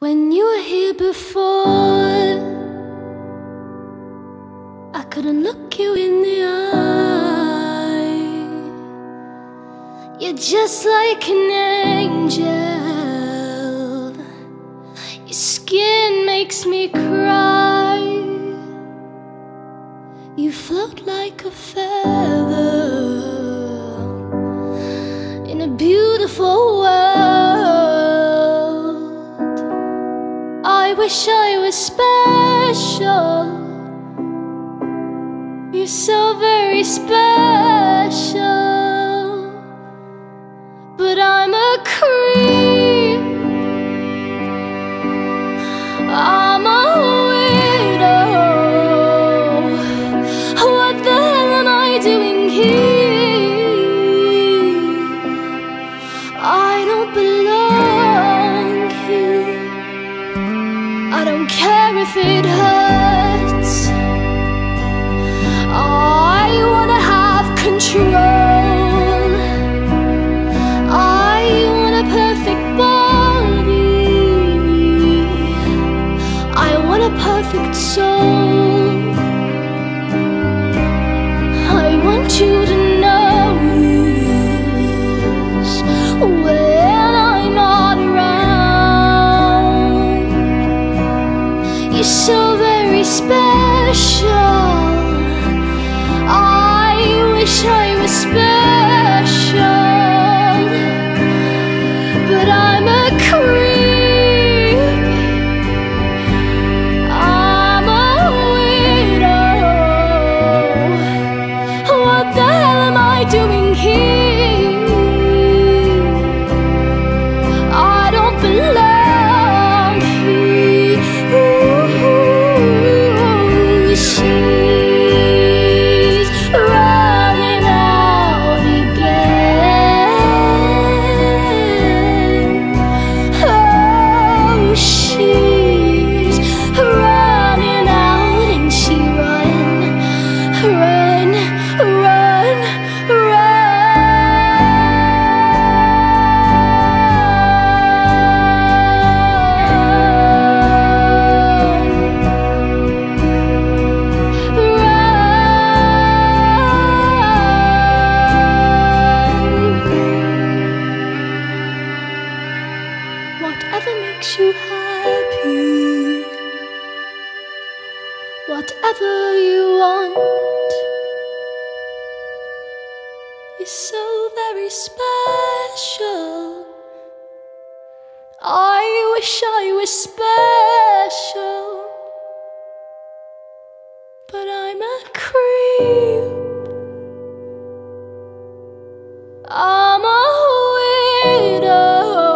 When you were here before, I couldn't look you in the eye. You're just like an angel. Your skin makes me cry. You float like a feather in a beautiful world. Wish I was special. You're so very special. But I'm a creep. I'm a widow. What the hell am I doing here? I don't belong don't care if it hurts. So very special. I wish I was special, Whatever makes you happy, whatever you want, is so very special. I wish I was special, but I'm a creep. I'm a widow.